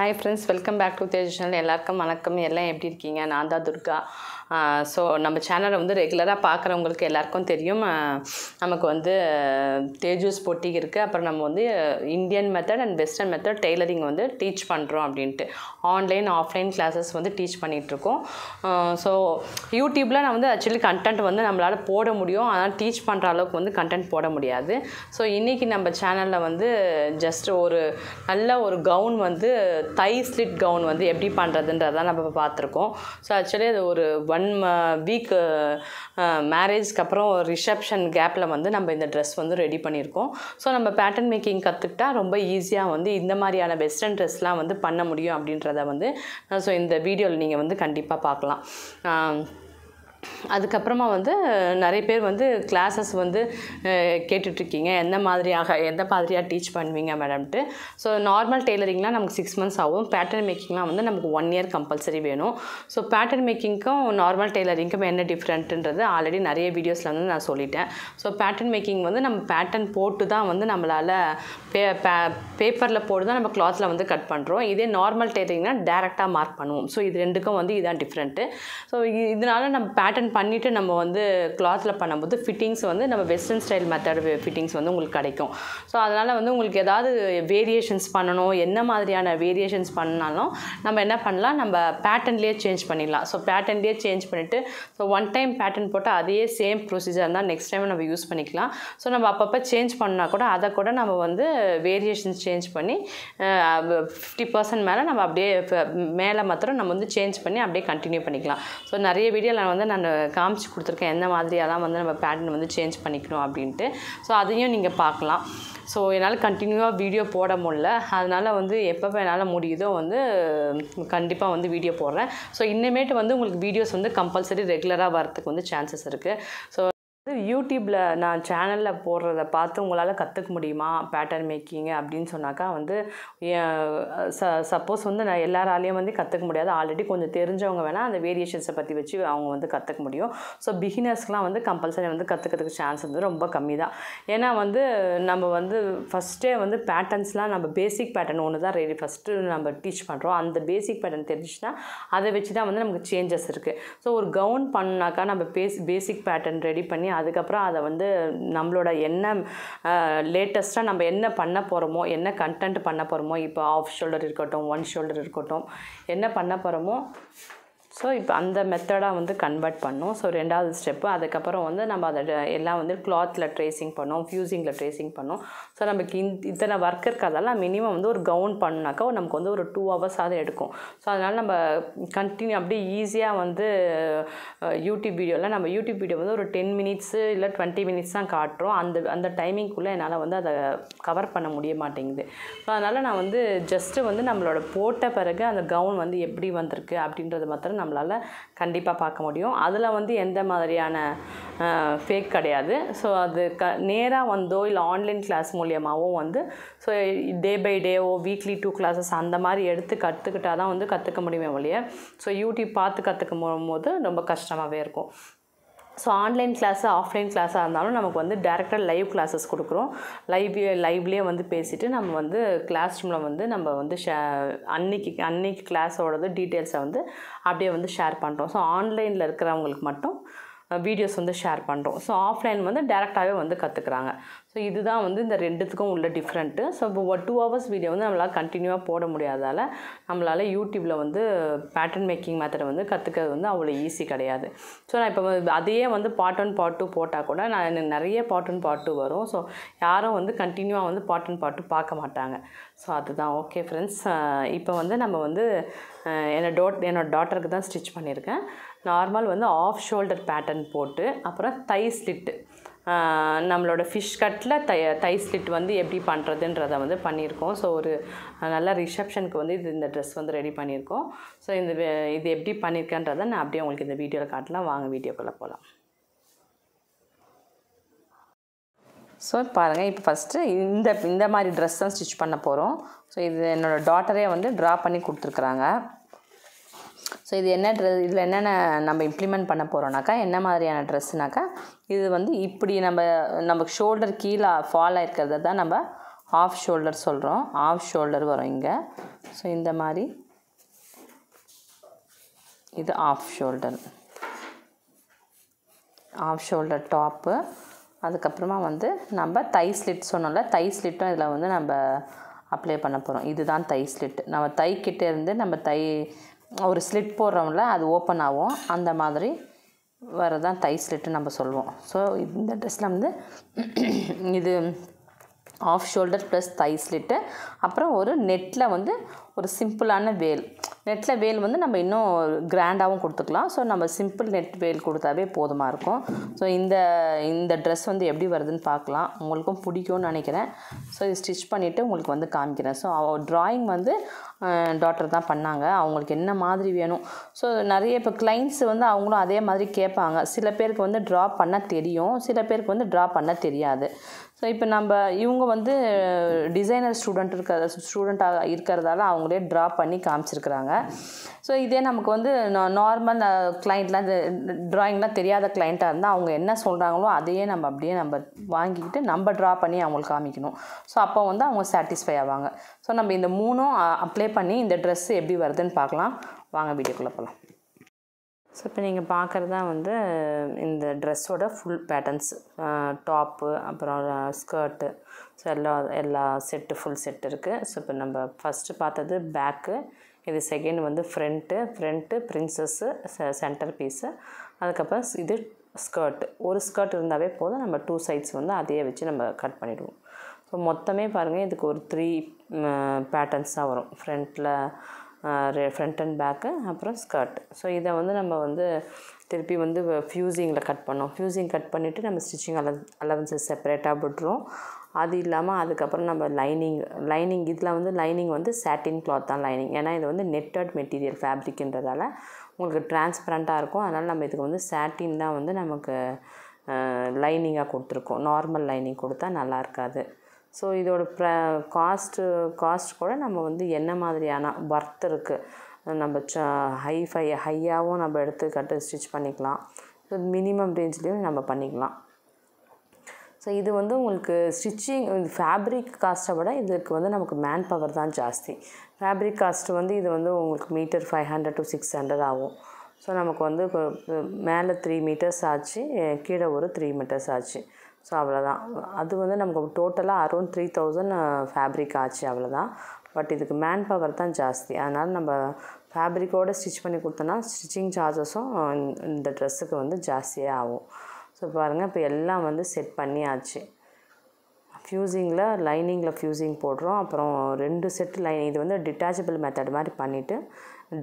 Hi friends welcome back to Tej channel எல்லாருக்கும் வணக்கம். எல்லாம் எப்படி இருக்கீங்க? நான் தான் துர்கா. ஸோ நம்ம சேனலை வந்து ரெகுலராக பார்க்குறவங்களுக்கு எல்லாருக்கும் தெரியும். நமக்கு வந்து தேஜூஸ் போட்டி இருக்குது அப்புறம் நம்ம வந்து Indian method and western method tailoring வந்து டீச் பண்ணுறோம் அப்படின்ட்டு. ஆன்லைன் ஆஃப்லைன் கிளாஸஸ் வந்து டீச் பண்ணிகிட்ருக்கோம் ஸோ யூடியூப்பில் நான் வந்து ஆக்சுவலி கண்டென்ட் வந்து நம்மளால் போட முடியும். ஆனால் டீச் பண்ணுற அளவுக்கு வந்து கண்டென்ட் போட முடியாது. ஸோ இன்றைக்கி நம்ம சேனலில் வந்து ஜஸ்ட் ஒரு நல்ல ஒரு கவுன் வந்து தை ஸ்லிட் கவுன் வந்து எப்படி பண்ணுறதுன்றதான் நம்ம பார்த்துருக்கோம். ஸோ ஆக்சுவலி அது ஒரு ஒன் ஒன் வீக் மேரேஜ்க்கு அப்புறம் ரிசப்ஷன் கேப்பில் வந்து நம்ம இந்த ட்ரெஸ் வந்து ரெடி பண்ணியிருக்கோம். ஸோ நம்ம பேட்டர்ன் மேக்கிங் கற்றுக்கிட்டா ரொம்ப ஈஸியாக வந்து இந்த மாதிரியான வெஸ்டர்ன் ட்ரெஸ்லாம் வந்து பண்ண முடியும் அப்படின்றத வந்து ஸோ இந்த வீடியோவில் நீங்கள் வந்து கண்டிப்பாக பார்க்கலாம். அதுக்கப்புறமா வந்து நிறைய பேர் வந்து கிளாஸஸ் வந்து கேட்டுட்ருக்கீங்க. எந்த மாதிரியாக எந்த மாதிரியாக டீச் பண்ணுவீங்க மேடம்ட்டு ஸோ நார்மல் டெய்லரிங்லாம் நமக்கு சிக்ஸ் மந்த்ஸ் ஆகும். பேட்டர்ன் மேக்கிங்லாம் வந்து நமக்கு ஒன் இயர் கம்பல்சரி வேணும். ஸோ பேட்டர்ன் மேக்கிங்க்கும் நார்மல் டெய்லரிங்க்கும் என்ன டிஃப்ரெண்ட்டுன்றது ஆல்ரெடி நிறைய வீடியோஸில் வந்து நான் சொல்லிட்டேன். ஸோ பேட்டர்ன் மேக்கிங் வந்து நம்ம பேட்டர்ன் போட்டு தான் வந்து நம்மளால் பே பேப்பரில் போட்டு தான் நம்ம கிளாத்தில் வந்து கட் பண்ணுறோம் இதே நார்மல் டெய்லரிங்னால் டேரெக்டாக மார்க் பண்ணுவோம். ஸோ இது ரெண்டுக்கும் வந்து இதுதான் டிஃப்ரெண்ட்டு ஸோ இதனால நம்ம பேட்டர்ன் பண்ணிவிட்டு நம்ம வந்து கிளாத்தில் பண்ணும்போது ஃபிட்டிங்ஸ் வந்து நம்ம வெஸ்டர்ன் ஸ்டைல் மெத்தட் ஃபிட்டிங்ஸ் வந்து உங்களுக்கு கிடைக்கும். ஸோ அதனால் வந்து உங்களுக்கு ஏதாவது வேரியேஷன்ஸ் பண்ணணும் என்ன மாதிரியான வேரியேஷன்ஸ் பண்ணாலும் நம்ம என்ன பண்ணலாம் நம்ம பேட்டர்ன்லேயே சேஞ்ச் பண்ணிடலாம். ஸோ பேட்டர்ன்லேயே சேஞ்ச் பண்ணிவிட்டு ஸோ ஒன் டைம் பேட்டர்ன் போட்டு அதே சேம் ப்ரொசீஜர் தான் நெக்ஸ்ட் டைம் நம்ம யூஸ் பண்ணிக்கலாம். ஸோ நம்ம அப்பப்போ சேஞ்ச் பண்ணால் கூட அதை கூட நம்ம வந்து வேரியேஷன்ஸ் சேஞ்ச் பண்ணி ஃபிஃப்டி பர்சன்ட் மேலே நம்ம அப்படியே மேலே மாத்திரம் நம்ம வந்து சேஞ்ச் பண்ணி அப்படியே கண்டினியூ பண்ணிக்கலாம். ஸோ நிறைய வீடியோவில் வந்து நான் காமிச்சு கொடுத்துருக்கேன். எந்த மாதிரியெல்லாம் வந்து நம்ம பேட்டர்ன் வந்து சேஞ்ச் பண்ணிக்கணும் அப்படின்ட்டு. ஸோ அதையும் நீங்கள் பார்க்கலாம். ஸோ என்னால் கண்டினியூவாக வீடியோ போட முடில அதனால் வந்து எப்போ என்னால் முடியுதோ வந்து கண்டிப்பாக வந்து வீடியோ போடுறேன். ஸோ இன்னமேட்டு வந்து உங்களுக்கு வீடியோஸ் வந்து கம்பல்சரி ரெகுலராக வரத்துக்கு வந்து சான்சஸ் இருக்குது ஸோ யூடியூப்பில் நான் சேனலில் போடுறத பார்த்து உங்களால் கற்றுக்க முடியுமா? பேட்டர்ன் மேக்கிங் அப்படின்னு சொன்னாக்கா வந்து ச சப்போஸ் வந்து நான் எல்லாராலையும் வந்து கற்றுக்க முடியாது. ஆல்ரெடி கொஞ்சம் தெரிஞ்சவங்க வேணால் அந்த வேரியேஷன்ஸை பற்றி வச்சு அவங்க வந்து கற்றுக்க முடியும். ஸோ பிகினர்ஸ்க்குலாம் வந்து கம்பல்சரி வந்து கற்றுக்கிறதுக்கு சான்ஸ் வந்து ரொம்ப கம்மி தான் ஏன்னா வந்து நம்ம வந்து ஃபஸ்ட்டே வந்து பேட்டர்ன்ஸ்லாம் நம்ம பேசிக் பேட்டர்ன் ஒன்று தான் ரெடி ஃபஸ்ட்டு நம்ம டீச் பண்ணுறோம் அந்த பேசிக் பேட்டர்ன் தெரிஞ்சுன்னா அதை வச்சு தான் வந்து நமக்கு சேஞ்சஸ் இருக்குது ஸோ ஒரு கவுன் பண்ணாக்கா நம்ம பேஸ் பேசிக் பேட்டர்ன் ரெடி பண்ணி அதுக்கப்புறம் அதை வந்து நம்மளோட என்ன லேட்டஸ்ட்டாக நம்ம என்ன பண்ண போகிறோமோ என்ன கண்டென்ட் பண்ண போகிறோமோ இப்போ ஆஃப் ஷோல்டர் இருக்கட்டும் ஒன் ஷோல்டர் இருக்கட்டும் என்ன பண்ண போகிறோமோ ஸோ இப்போ அந்த மெத்தடாக வந்து கன்வெர்ட் பண்ணோம். ஸோ ரெண்டாவது ஸ்டெப்பு அதுக்கப்புறம் வந்து நம்ம அதை ட- எல்லாம் வந்து கிளாத்தில் ட்ரேசிங் பண்ணோம் ஃபியூசிங்கில் ட்ரேசிங் பண்ணோம். ஸோ நமக்கு இந்த இத்தனை ஒர்க் இருக்கிறதால மினிமம் வந்து ஒரு கவுன் பண்ணாக்கா நமக்கு வந்து ஒரு டூ ஹவர்ஸாவது எடுக்கும். ஸோ அதனால் நம்ம கண்டினியூ அப்படியே ஈஸியாக வந்து யூடியூப் வீடியோவில் நம்ம யூடியூப் வீடியோ வந்து ஒரு டென் மினிட்ஸு இல்லை டுவெண்ட்டி மினிட்ஸ் தான் காட்டுறோம். அந்த அந்த டைமிங்குள்ளே என்னால் வந்து அதை கவர் பண்ண முடிய மாட்டேங்குது. ஸோ அதனால் நான் வந்து ஜஸ்ட்டு வந்து நம்மளோட போட்ட பிறகு அந்த கவுன் வந்து எப்படி வந்திருக்கு அப்படின்றது மாத்திரம் நம்மளால் கண்டிப்பாக பார்க்க முடியும். அதில் வந்து எந்த மாதிரியான ஃபேக் கிடையாது. ஸோ அது க நேராக வந்தோ இல்லை ஆன்லைன் கிளாஸ் மூலியமாகவும் வந்து ஸோ டே பை டேவோ வீக்லி டூ கிளாஸஸ் அந்த மாதிரி எடுத்து கற்றுக்கிட்டால் தான் வந்து கற்றுக்க முடியுமே ஒழிய ஸோ யூடியூப் பார்த்து கற்றுக்கும் போது ரொம்ப கஷ்டமாகவே இருக்கும். ஸோ ஆன்லைன் கிளாஸு ஆஃப்லைன் கிளாஸாக இருந்தாலும் நமக்கு வந்து டேரெக்டாக லைவ் கிளாஸஸ் கொடுக்குறோம். லைவ் லைவ்லேயே வந்து பேசிவிட்டு நம்ம வந்து கிளாஸ் ரூமில் வந்து நம்ம வந்து ஷே அன்னைக்கு அன்னைக்கு கிளாஸோடது டீட்டெயில்ஸை வந்து அப்படியே வந்து ஷேர் பண்ணுறோம் ஸோ ஆன்லைனில் இருக்கிறவங்களுக்கு மட்டும் வீடியோஸ் வந்து ஷேர் பண்ணுறோம் ஸோ ஆஃப்லைன் வந்து டேரெக்டாகவே வந்து கற்றுக்குறாங்க ஸோ இதுதான் வந்து இந்த ரெண்டுத்துக்கும் உள்ள டிஃப்ரெண்ட்டு ஸோ இப்போ ஒரு டூ ஹவர்ஸ் வீடியோ வந்து நம்மளால் கண்டினியூவாக போட முடியாதால் நம்மளால் யூடியூப்பில் வந்து பேட்டர்ன் மேக்கிங் மெத்தடை வந்து கற்றுக்கிறது வந்து அவ்வளோ ஈஸி கிடையாது. ஸோ நான் இப்போ அதையே வந்து பார்ட் ஒன் பார்ட் டூ போட்டால் கூட நான் நிறைய பார்ட் ஒன் பார்ட் டூ வரும். ஸோ யாரும் வந்து கண்டினியூவாக வந்து பார்ட் ஒன் பார்ட் டூ பார்க்க மாட்டாங்க. ஸோ அதுதான். ஓகே ஃப்ரெண்ட்ஸ் இப்போ வந்து நம்ம வந்து என்னோட டோட் என்னோடய டாட்டருக்கு தான் ஸ்டிச் பண்ணியிருக்கேன். நார்மல் வந்து ஆஃப் ஷோல்டர் பேட்டர்ன் போட்டு அப்புறம் தை ஸ்லிட்டு நம்மளோட ஃபிஷ் கட்டில் தை தை ஸ்லிட் வந்து எப்படி பண்ணுறதுன்றதை வந்து பண்ணியிருக்கோம். ஸோ ஒரு நல்ல ரிசப்ஷனுக்கு வந்து இது இந்த ட்ரெஸ் வந்து ரெடி பண்ணியிருக்கோம். ஸோ இந்த இது எப்படி பண்ணியிருக்கேன்றதை நான் அப்படியே உங்களுக்கு இந்த வீடியோவில் காட்டலாம். வாங்க வீடியோக்குள்ளே போகலாம் ஸோ பாருங்கள் இப்போ ஃபஸ்ட்டு இந்த இந்த மாதிரி ட்ரெஸ் தான் ஸ்டிச் பண்ண போகிறோம் ஸோ இது என்னோடய டாட்டரே வந்து ட்ரா பண்ணி கொடுத்துருக்குறாங்க. ஸோ இது என்ன ட்ரெஸ் இதில் என்னென்ன நம்ம இம்ப்ளிமெண்ட் பண்ண போகிறோம்னாக்கா என்ன மாதிரியான ட்ரெஸ்ஸுனாக்கா இது வந்து இப்படி நம்ம நமக்கு ஷோல்டர் கீழே ஃபால் ஆகிருக்கிறத தான் நம்ம ஆஃப் ஷோல்டர் சொல்கிறோம் ஆஃப் ஷோல்டர் வரும் இங்கே. ஸோ இந்த மாதிரி. இது off shoulder off shoulder top அதுக்கப்புறமா வந்து நம்ம தை ஸ்லிட் சொன்னோம்ல தை ஸ்லிட்டும் இதில் வந்து நம்ம அப்ளை பண்ண போகிறோம் இதுதான் தை ஸ்லிட் நம்ம தைக்கிட்ட இருந்து நம்ம தை ஒரு ஸ்லிட் போடுறோம்ல அது ஓப்பன் ஆகும். அந்த மாதிரி வரதான் தை ஸ்லிட்டு நம்ம சொல்லுவோம் ஸோ இந்த ட்ரெஸ்ஸில் வந்து இது off shoulder plus thigh slit அப்புறம் ஒரு நெட்டில் வந்து ஒரு சிம்பிளான வேல். நெட்டில் வேல் வந்து நம்ம இன்னும் கிராண்டாகவும் கொடுத்துக்கலாம். ஸோ நம்ம சிம்பிள் நெட் வேல் கொடுத்தாவே போதுமாக இருக்கும். ஸோ இந்த இந்த ட்ரெஸ் வந்து எப்படி வருதுன்னு பார்க்கலாம். உங்களுக்கும் பிடிக்கும்னு நினைக்கிறேன். ஸோ இது ஸ்டிச் பண்ணிவிட்டு உங்களுக்கு வந்து காமிக்கிறேன். ஸோ ட்ராயிங் வந்து டாக்டர் தான் பண்ணாங்க. அவங்களுக்கு என்ன மாதிரி வேணும்? ஸோ நிறைய இப்போ கிளைண்ட்ஸ் வந்து அவங்களும் அதே மாதிரி கேட்பாங்க. சில பேருக்கு வந்து ட்ரா பண்ண தெரியும். சில பேருக்கு வந்து ட்ரா பண்ண தெரியாது. ஸோ இப்போ நம்ம இவங்க வந்து டிசைனர் ஸ்டூடெண்ட் இருக்கிற ஸ்டூடெண்ட்டாக இருக்கிறதால அவங்களே ட்ரா பண்ணி காமிச்சிருக்கிறாங்க. ஸோ இதே நமக்கு வந்து நார்மல் கிளைண்ட்லாம் இந்த ட்ராயிங்லாம் தெரியாத கிளைண்ட்டாக இருந்தால் அவங்க என்ன சொல்கிறாங்களோ அதையே நம்ம அப்படியே நம்ம வாங்கிக்கிட்டு நம்ம ட்ரா பண்ணி அவங்களுக்கு காமிக்கணும். ஸோ அப்போ வந்து அவங்க சாட்டிஸ்ஃபை ஆவாங்க. ஸோ நம்ம இந்த மூணும் அப்ளை பண்ணி இந்த ட்ரெஸ்ஸு எப்படி வருதுன்னு பார்க்கலாம். வாங்க வீடியோக்குள்ளே போகலாம் ஸோ இப்போ நீங்கள் பார்க்குறது தான் வந்து இந்த ட்ரெஸ்ஸோட ஃபுல் பேட்டர்ன்ஸ் டாப்பு அப்புறம் ஸ்கர்ட்டு ஸோ எல்லா எல்லா செட்டு ஃபுல் செட் இருக்குது ஸோ இப்போ நம்ம ஃபஸ்ட்டு பார்த்தது பேக்கு இது செகண்ட் வந்து front front princess center piece அதுக்கப்புறம் இது ஸ்கர்ட் ஒரு ஸ்கர்ட் இருந்தாவே போதும் நம்ம டூ சைட்ஸ் வந்து அதையே வச்சு நம்ம கட் பண்ணிவிடுவோம் ஸோ மொத்தமே பாருங்கள் இதுக்கு ஒரு த்ரீ பேட்டர்ன்ஸ் தான் வரும். ஃப்ரண்ட்டில் ஃப்ரண்ட் அண்ட் பேக்கு அப்புறம் ஸ்கர்ட் ஸோ இதை வந்து நம்ம வந்து திருப்பி வந்து ஃப்யூசிங்கில் கட் பண்ணோம். ஃப்யூசிங் கட் பண்ணிவிட்டு நம்ம ஸ்டிச்சிங் அல அலவன்சஸ் செப்பரேட்டாக விட்டுருவோம். அது இல்லாமல் அதுக்கப்புறம் நம்ம லைனிங் லைனிங் இதில் வந்து லைனிங் வந்து சாட்டின் கிளாத் தான் லைனிங் ஏன்னா இது வந்து நெட்டட் மெட்டீரியல் ஃபேப்ரிக்ன்றதால உங்களுக்கு டிரான்ஸ்பரண்ட்டாக இருக்கும். அதனால் நம்ம இதுக்கு வந்து சாட்டின் தான் வந்து நமக்கு லைனிங்காக கொடுத்துருக்கோம். நார்மல் லைனிங் கொடுத்தா நல்லா இருக்காது. ஸோ இதோட ப்ர காஸ்ட்டு காஸ்ட் கூட நம்ம வந்து என்ன மாதிரியான ஒர்த் இருக்குது நம்ம ச ஹை ஃபை ஹையாகவும் நம்ம எடுத்து கட்டு ஸ்டிச் பண்ணிக்கலாம். ஸோ மினிமம் ரேஞ்ச்லேயும் நம்ம பண்ணிக்கலாம். ஸோ இது வந்து உங்களுக்கு ஸ்டிச்சிங் ஃபேப்ரிக் காஸ்ட்டை விட இதுக்கு வந்து நமக்கு மேன் பவர் தான் ஜாஸ்தி. ஃபேப்ரிக் காஸ்ட்டு வந்து இது வந்து உங்களுக்கு meter five hundred to six hundred ஆகும். ஸோ நமக்கு வந்து மேலே த்ரீ மீட்டர்ஸ் ஆச்சு கீழே ஒரு த்ரீ மீட்டர்ஸ் ஆச்சு. ஸோ அவ்வளோதான் அது வந்து நமக்கு டோட்டலாக அரௌண்ட் த்ரீ தௌசண்ட் ஃபேப்ரிக் ஆச்சு அவ்வளோதான் பட் இதுக்கு மேன் பவர் தான் ஜாஸ்தி. அதனால் நம்ம ஃபேப்ரிக்கோடு ஸ்டிச் பண்ணி கொடுத்தோன்னா ஸ்டிச்சிங் சார்ஜஸும் இந்த ட்ரெஸ்ஸுக்கு வந்து ஜாஸ்தியாக ஆகும். ஸோ பாருங்கள் இப்போ எல்லாம் வந்து செட் பண்ணியாச்சு. ஃப்யூசிங்கில் லைனிங்கில் ஃப்யூசிங் போடுறோம். அப்புறம் ரெண்டு செட் லைன் இது வந்து டிட்டாச்சபிள் மெத்தட் மாதிரி பண்ணிவிட்டு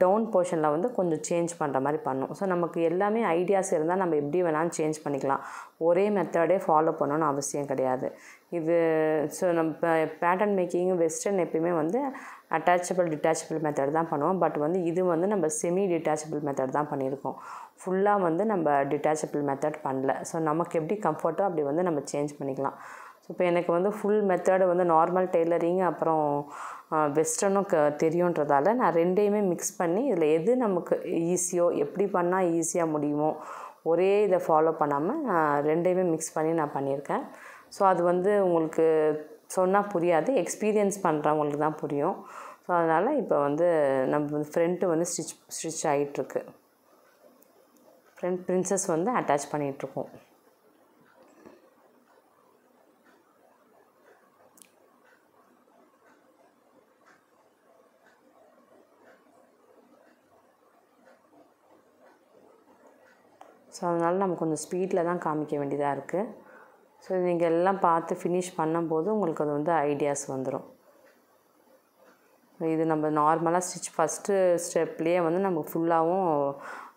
டவுன் போர்ஷனில் வந்து கொஞ்சம் சேஞ்ச் பண்ணுற மாதிரி பண்ணும். ஸோ நமக்கு எல்லாமே ஐடியாஸ் இருந்தால் நம்ம எப்படி வேணாலும் சேஞ்ச் பண்ணிக்கலாம். ஒரே மெத்தடே ஃபாலோ பண்ணணும்னு அவசியம் கிடையாது. இது ஸோ நம்ம பேட்டர்ன் மேக்கிங் வெஸ்டர்ன் எப்பயுமே வந்து அட்டாச்சபிள் டிட்டாச்சபிள் மெத்தட் தான் பண்ணுவோம். பட் வந்து இது வந்து நம்ம செமி டிட்டாச்சபிள் மெத்தட் தான் பண்ணியிருக்கோம். ஃபுல்லாக வந்து நம்ம டிட்டாச்சபிள் மெத்தட் பண்ணல. ஸோ நமக்கு எப்படி கம்ஃபர்ட்டோ அப்படி வந்து நம்ம சேஞ்ச் பண்ணிக்கலாம். ஸோ இப்போ எனக்கு வந்து ஃபுல் மெத்தடு வந்து நார்மல் டெய்லரிங் அப்புறம் வெஸ்டர்னும் க தெரியுன்றதால நான் ரெண்டையுமே மிக்ஸ் பண்ணி இதில் எது நமக்கு ஈஸியோ எப்படி பண்ணால் ஈஸியாக முடியுமோ ஒரே இதை ஃபாலோ பண்ணாமல் நான் ரெண்டையுமே மிக்ஸ் பண்ணி நான் பண்ணியிருக்கேன். ஸோ அது வந்து உங்களுக்கு சொன்னால் புரியாது எக்ஸ்பீரியன்ஸ் பண்ணுறவங்களுக்கு தான் புரியும். ஸோ அதனால் இப்போ வந்து நம்ம வந்து ஃப்ரண்ட்டு வந்து ஸ்டிச் ஸ்டிச் ஆகிட்டுருக்கு ஃப்ரண்ட் பிரின்சஸ் வந்து அட்டாச் பண்ணிகிட்ருக்கோம் ஸோ அதனால் நம்ம கொஞ்சம் ஸ்பீடில் தான் காமிக்க வேண்டியதாக இருக்குது ஸோ நீங்கள் எல்லாம் பார்த்து ஃபினிஷ் பண்ணும்போது உங்களுக்கு அது வந்து ஐடியாஸ் வந்துடும் இது நம்ம நார்மலாக ஸ்டிச் ஃபஸ்ட்டு ஸ்டெப்லேயே வந்து நம்ம ஃபுல்லாகவும்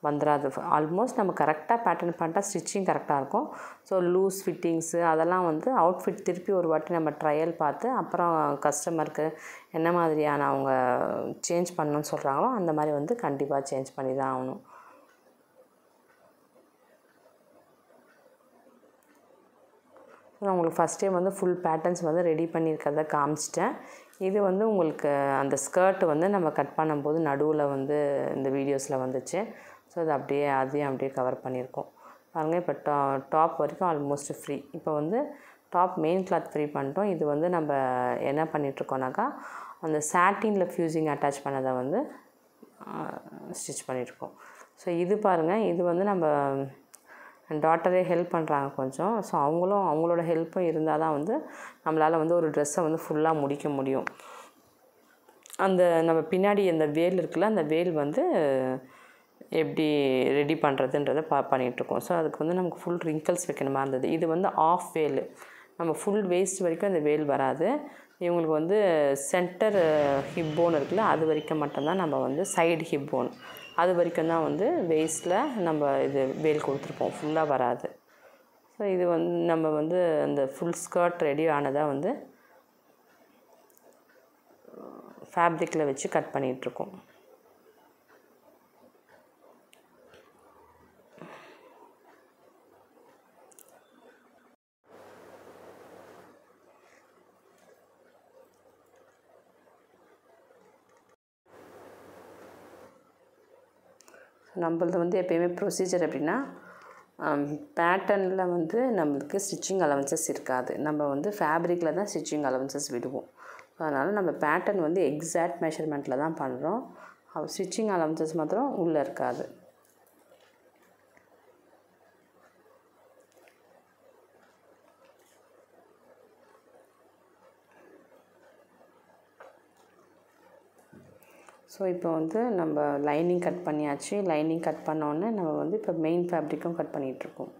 வந்துடாது ஆல்மோஸ்ட் நம்ம கரெக்டாக பேட்டர்ன் பண்ணிட்டா ஸ்டிச்சிங் கரெக்டாக இருக்கும். ஸோ லூஸ் ஃபிட்டிங்ஸு அதெல்லாம் வந்து அவுட்ஃபிட் திருப்பி ஒரு வாட்டி நம்ம ட்ரையல் பார்த்து அப்புறம் கஸ்டமருக்கு என்ன மாதிரியான அவங்க சேஞ்ச் பண்ணணும்னு சொல்கிறாங்களோ அந்த மாதிரி வந்து கண்டிப்பாக சேஞ்ச் பண்ணி தான் ஆகணும். நான் உங்களுக்கு ஃபஸ்ட் டைம் வந்து ஃபுல் பேட்டர்ன்ஸ் வந்து ரெடி பண்ணியிருக்கிறத காமிச்சிட்டேன். இது வந்து உங்களுக்கு அந்த ஸ்கர்ட் வந்து நம்ம கட் பண்ணும்போது நடுவில் வந்து இந்த வீடியோஸில் வந்துச்சு. ஸோ அது அப்படியே அதையும் அப்படியே கவர் பண்ணியிருக்கோம். பாருங்கள் இப்போ டா டாப் வரைக்கும் ஆல்மோஸ்ட் ஃப்ரீ இப்போ வந்து டாப் மெயின் கிளாத் ஃப்ரீ பண்ணிட்டோம். இது வந்து நம்ம என்ன பண்ணிகிட்ருக்கோம்னாக்கா அந்த சாட்டினில் ஃப்யூசிங் அட்டாச் பண்ணதை வந்து ஸ்டிச் பண்ணியிருக்கோம். ஸோ இது பாருங்கள் இது வந்து நம்ம டாட்டரே ஹெல்ப் பண்ணுறாங்க கொஞ்சம். ஸோ அவங்களும் அவங்களோட ஹெல்ப்பும் இருந்தால் தான் வந்து நம்மளால் வந்து ஒரு ட்ரெஸ்ஸை வந்து ஃபுல்லாக முடிக்க முடியும். அந்த நம்ம பின்னாடி அந்த வேல் இருக்குல்ல அந்த வேல் வந்து எப்படி ரெடி பண்ணுறதுன்றதை பா பண்ணிகிட்ருக்கோம் ஸோ அதுக்கு வந்து நமக்கு ஃபுல் ரிங்கிள்ஸ் வைக்கணுமா இருந்தது. இது வந்து ஆஃப் வேல் நம்ம ஃபுல் வேஸ்ட் வரைக்கும் அந்த வேல் வராது. இவங்களுக்கு வந்து சென்டர் ஹிப் போன் இருக்குல்ல அது வரைக்கும் மட்டும்தான் நம்ம வந்து சைடு ஹிப் போன் அது வரைக்கும் தான் வந்து வேஸ்ட்டில் நம்ம இது வேல் கொடுத்துருப்போம். ஃபுல்லாக வராது. ஸோ இது வந்து நம்ம வந்து அந்த ஃபுல் ஸ்கர்ட் ரெடி ஆனதாக வந்து ஃபேப்ரிக்கில் வச்சு கட் பண்ணிகிட்ருக்கோம் நம்மளது வந்து எப்பயுமே ப்ரொசீஜர் எப்படின்னா பேட்டர்னில் வந்து நம்மளுக்கு ஸ்டிச்சிங் அலவன்சஸ் இருக்காது. நம்ம வந்து ஃபேப்ரிக்கில் தான் ஸ்டிச்சிங் அலவன்சஸ் விடுவோம். அதனால் நம்ம பேட்டர்ன் வந்து எக்ஸாக்ட் மெஷர்மெண்ட்டில் தான் பண்ணுறோம் ஸ்டிச்சிங் அலவன்சஸ் மாத்திரம் உள்ளே இருக்காது. ஸோ இப்போ வந்து நம்ம லைனிங் கட் பண்ணியாச்சு. லைனிங் கட் பண்ணோன்னே நம்ம வந்து இப்போ மெயின் ஃபேப்ரிக்கும் கட் பண்ணிகிட்ருக்கோம்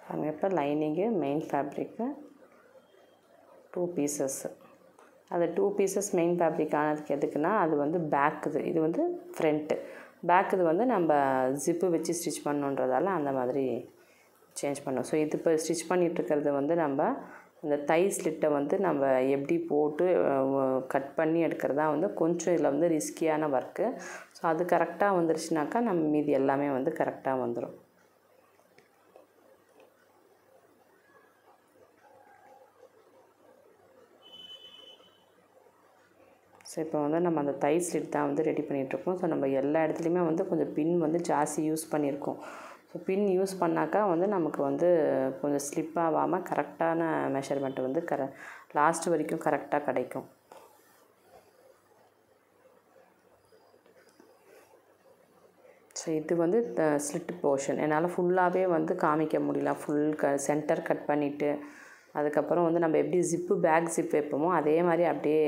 பாருங்கள் இப்போ lining main fabric two pieces அது டூ பீசஸ் மெயின் ஃபேப்ரிக் ஆனதுக்கு எதுக்குன்னா அது வந்து பேக்குது இது. வந்து ஃப்ரண்ட்டு பேக்குது வந்து நம்ம ஜிப்பு வச்சு ஸ்டிச் பண்ணுன்றதால அந்த மாதிரி சேஞ்ச் பண்ணோம். ஸோ இது இப்போ ஸ்டிச் பண்ணிகிட்ருக்கிறது வந்து நம்ம அந்த தை ஸ்லிட்டை வந்து நம்ம எப்படி போட்டு கட் பண்ணி எடுக்கிறது தான் வந்து கொஞ்சம் இதில் வந்து ரிஸ்கியான ஒர்க்கு ஸோ அது கரெக்டாக வந்துருச்சுனாக்கா நம்ம மீதி எல்லாமே வந்து கரெக்டாக வந்துடும் ஸோ இப்போ வந்து நம்ம அந்த தை ஸ்லிட் தான் வந்து ரெடி பண்ணிகிட்ருக்கோம் ஸோ நம்ம எல்லா இடத்துலையுமே வந்து கொஞ்சம் பின் வந்து ஜாஸ்தி யூஸ் பண்ணியிருக்கோம். ஸோ பின் யூஸ் பண்ணாக்கா வந்து நமக்கு வந்து கொஞ்சம் ஸ்லிப் ஆகாமல் கரெக்டான மெஷர்மெண்ட் வந்து கர லாஸ்ட் வரைக்கும் கரெக்டாக கிடைக்கும். ஸோ இது வந்து ஸ்லிட் போர்ஷன் என்னால் ஃபுல்லாகவே வந்து காமிக்க முடியல. ஃபுல் க சென்டர் கட் பண்ணிவிட்டு அதுக்கப்புறம் வந்து நம்ம எப்படி ஜிப்பு பேக் ஜிப் வைப்போமோ அதே மாதிரி அப்படியே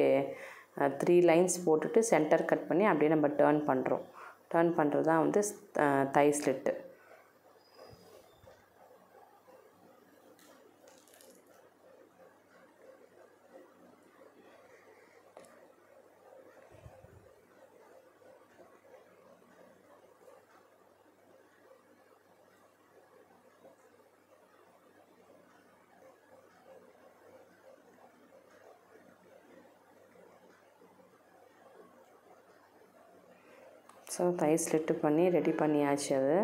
த்ரீ லைன்ஸ் போட்டுட்டு சென்டர் கட் பண்ணி அப்படியே நம்ம டேர்ன் பண்ணுறோம் டேர்ன் பண்ணுறது தான் வந்து thigh slit so thigh slit பண்ணி ரெடி பண்ணியாச்சு அது.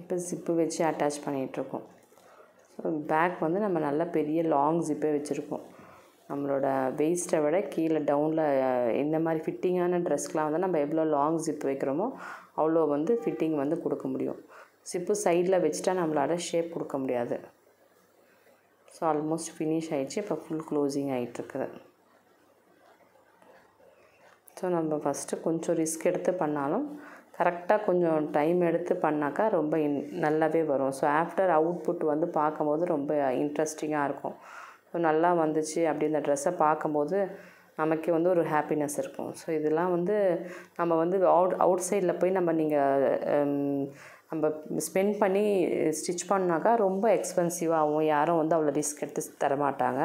இப்போ ஜிப்பு வச்சு அட்டாச் பண்ணிகிட்ருக்கோம் ஸோ பேக் வந்து நம்ம நல்ல பெரிய லாங் ஜிப்பே வச்சுருக்கோம். நம்மளோட வெயிஸ்ட்டை விட கீழே டவுனில் இந்த மாதிரி ஃபிட்டிங்கான ட்ரெஸ்க்கெலாம் வந்து நம்ம எவ்வளோ லாங் ஜிப் வைக்கிறோமோ அவ்வளோ வந்து ஃபிட்டிங் வந்து கொடுக்க முடியும். சிப்பு சைடில் வச்சுட்டா நம்மளால் ஷேப் கொடுக்க முடியாது. ஸோ ஆல்மோஸ்ட் ஃபினிஷ் ஆகிடுச்சு இப்போ ஃபுல் க்ளோசிங் ஆகிட்டுருக்குது ஸோ நம்ம ஃபஸ்ட்டு கொஞ்சம் ரிஸ்க் எடுத்து பண்ணாலும் கரெக்டாக கொஞ்சம் டைம் எடுத்து பண்ணாக்கா ரொம்ப இன் நல்லாவே வரும். ஸோ ஆஃப்டர் அவுட்புட் வந்து பார்க்கும்போது ரொம்ப இன்ட்ரெஸ்டிங்காக இருக்கும். ஸோ நல்லா வந்துச்சு அப்படி இந்த ட்ரெஸ்ஸை பார்க்கும்போது நமக்கு வந்து ஒரு ஹாப்பினஸ் இருக்கும். ஸோ இதெல்லாம் வந்து நம்ம வந்து அவுட் அவுட் சைடில் போய் நம்ம நீங்கள் நம்ம ஸ்பெண்ட் பண்ணி ஸ்டிச் பண்ணாக்கா ரொம்ப எக்ஸ்பென்சிவாகவும் யாரும் வந்து அவ்வளோ ரிஸ்க் எடுத்து தரமாட்டாங்க.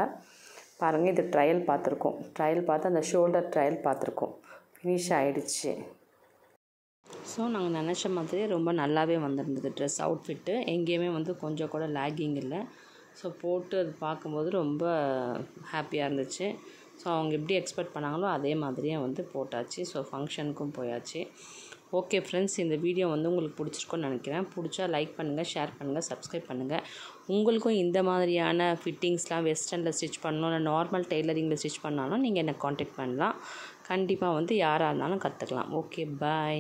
பாருங்கள் இது ட்ரையல் பார்த்துருக்கோம். ட்ரையல் பார்த்து அந்த ஷோல்டர் ட்ரையல் பார்த்துருக்கோம். ஃபினிஷ் ஆகிடுச்சு ஸோ நாங்கள் நினச்ச மாதிரி ரொம்ப நல்லாவே வந்திருந்தது ட்ரெஸ் அவுட்ஃபிட்டு எங்கேயுமே வந்து கொஞ்சம் கூட லேகிங் இல்லை. ஸோ போட்டு அது பார்க்கும்போது ரொம்ப ஹாப்பியாக இருந்துச்சு. ஸோ அவங்க எப்படி எக்ஸ்பெக்ட் பண்ணாங்களோ அதே மாதிரியே வந்து போட்டாச்சு. ஸோ ஃபங்க்ஷனுக்கும் போயாச்சு. ஓகே ஃப்ரெண்ட்ஸ் இந்த வீடியோ வந்து உங்களுக்கு பிடிச்சிருக்கோன்னு நினைக்கிறேன். பிடிச்சா லைக் பண்ணுங்கள் ஷேர் பண்ணுங்கள் சப்ஸ்கிரைப் பண்ணுங்கள் உங்களுக்கும் இந்த மாதிரியான ஃபிட்டிங்ஸ்லாம் வெஸ்டர்னில் ஸ்டிச் பண்ணணும் இல்லை நார்மல் டெய்லரிங்கில் ஸ்டிச் பண்ணாலும் நீங்கள் என்னை காண்டாக்ட் பண்ணலாம். கண்டிப்பாக வந்து யாராக இருந்தாலும் கற்றுக்கலாம் ஓகே பாய்